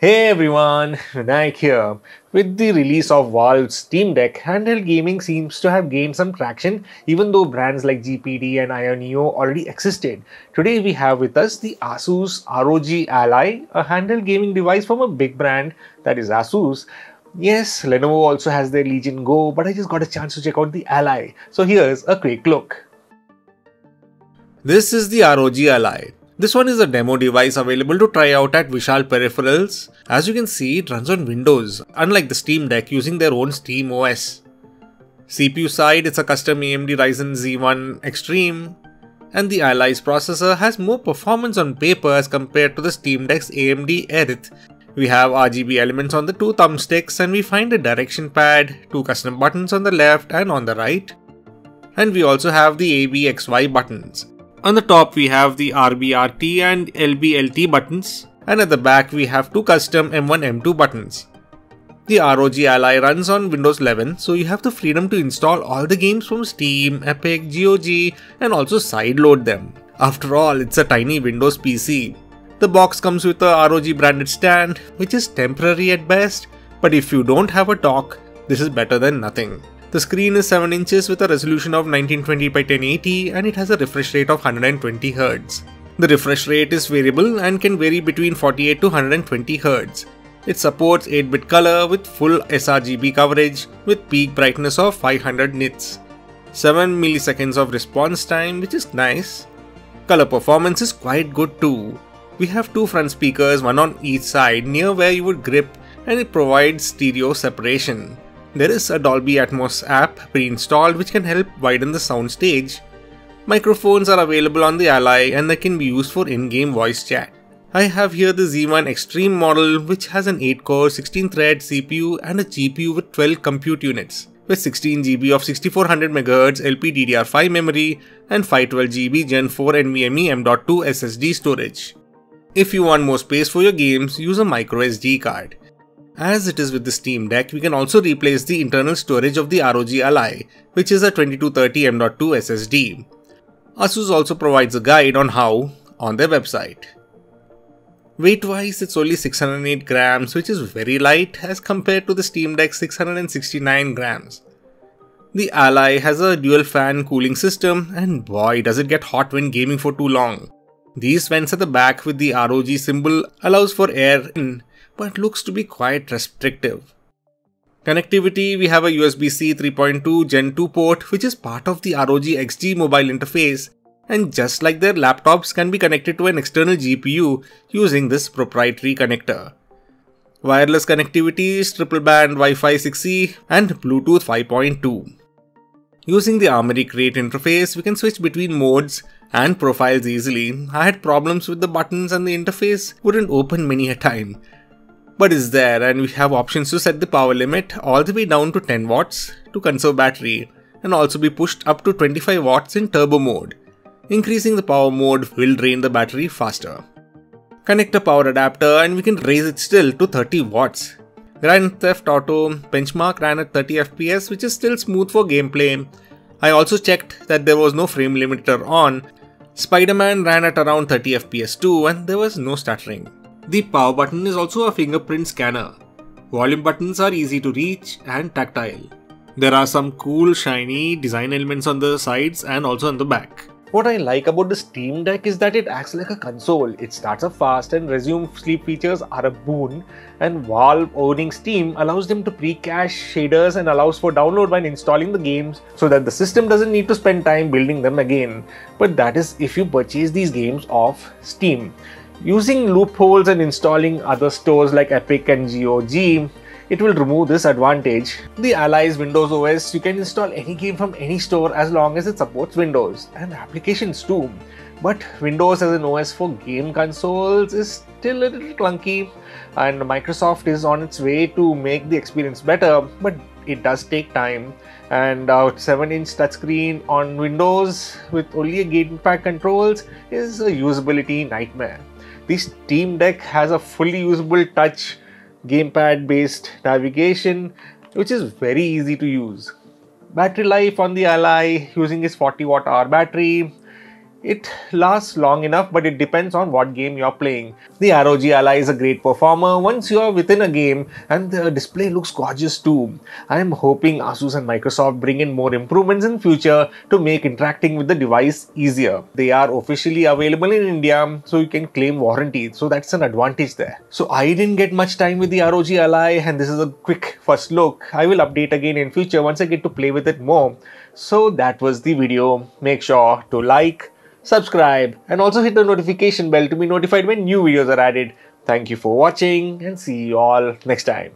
Hey everyone, Vinayak here. With the release of Valve's Steam Deck, handheld gaming seems to have gained some traction even though brands like GPD and Ayaneo already existed. Today we have with us the Asus ROG Ally, a handheld gaming device from a big brand that is Asus. Yes, Lenovo also has their Legion Go, but I just got a chance to check out the Ally. So here's a quick look. This is the ROG Ally. This one is a demo device available to try out at Vishal Peripherals. As you can see, it runs on Windows, unlike the Steam Deck using their own Steam OS. CPU side, it's a custom AMD Ryzen Z1 Extreme, and the Ally's processor has more performance on paper as compared to the Steam Deck's AMD Aerith. We have RGB elements on the two thumbsticks and we find a direction pad, two custom buttons on the left and on the right. And we also have the ABXY buttons. On the top we have the RBRT and LBLT buttons and at the back we have two custom M1 M2 buttons. The ROG Ally runs on Windows 11 so you have the freedom to install all the games from Steam, Epic, GOG and also sideload them. After all, it's a tiny Windows PC. The box comes with a ROG branded stand which is temporary at best but if you don't have a dock, this is better than nothing. The screen is 7 inches with a resolution of 1920 by 1080 and it has a refresh rate of 120 Hz. The refresh rate is variable and can vary between 48 to 120 Hz. It supports 8-bit color with full sRGB coverage with peak brightness of 500 nits. 7 milliseconds of response time which is nice. Color performance is quite good too. We have two front speakers, one on each side near where you would grip and it provides stereo separation. There is a Dolby Atmos app pre-installed which can help widen the sound stage. Microphones are available on the Ally and they can be used for in-game voice chat. I have here the Z1 Extreme model which has an 8-core 16-thread CPU and a GPU with 12 compute units with 16GB of 6400MHz LPDDR5 memory and 512GB Gen 4 NVMe M.2 SSD storage. If you want more space for your games, use a microSD card. As it is with the Steam Deck, we can also replace the internal storage of the ROG Ally, which is a 2230 M.2 SSD. Asus also provides a guide on how on their website. Weight wise, it's only 608 grams, which is very light as compared to the Steam Deck 669 grams. The Ally has a dual fan cooling system, and boy, does it get hot when gaming for too long. These vents at the back with the ROG symbol allows for air in but looks to be quite restrictive. Connectivity, we have a USB-C 3.2 Gen 2 port which is part of the ROG XG mobile interface and just like their laptops can be connected to an external GPU using this proprietary connector. Wireless connectivity is triple band Wi-Fi 6E and Bluetooth 5.2. Using the Armoury Crate interface, we can switch between modes and profiles easily. I had problems with the buttons and the interface wouldn't open many a time but is there and we have options to set the power limit all the way down to 10 watts to conserve battery and also be pushed up to 25 watts in turbo mode. Increasing the power mode will drain the battery faster. Connect a power adapter and we can raise it still to 30 watts. Grand Theft Auto benchmark ran at 30 FPS which is still smooth for gameplay. I also checked that there was no frame limiter on. Spider-Man ran at around 30 FPS too and there was no stuttering. The power button is also a fingerprint scanner. Volume buttons are easy to reach and tactile. There are some cool shiny design elements on the sides and also on the back. What I like about the Steam Deck is that it acts like a console. It starts up fast and resume sleep features are a boon and Valve owning Steam allows them to pre-cache shaders and allows for download when installing the games so that the system doesn't need to spend time building them again. But that is if you purchase these games off Steam. Using loopholes and installing other stores like Epic and GOG, it will remove this advantage. The Ally's Windows OS, you can install any game from any store as long as it supports Windows and applications too. But Windows as an OS for game consoles is still a little clunky and Microsoft is on its way to make the experience better, but it does take time. And a 7 inch touchscreen on Windows with only a gamepad controls is a usability nightmare. The Steam Deck has a fully usable touch gamepad based navigation which is very easy to use. Battery life on the Ally using its 40 watt hour battery it lasts long enough, but it depends on what game you're playing. The ROG Ally is a great performer once you're within a game, and the display looks gorgeous too. I am hoping Asus and Microsoft bring in more improvements in future to make interacting with the device easier. They are officially available in India, so you can claim warranty, so that's an advantage there. So I didn't get much time with the ROG Ally, and this is a quick first look. I will update again in future once I get to play with it more. So that was the video. Make sure to like, subscribe, and also hit the notification bell to be notified when new videos are added. Thank you for watching and see you all next time.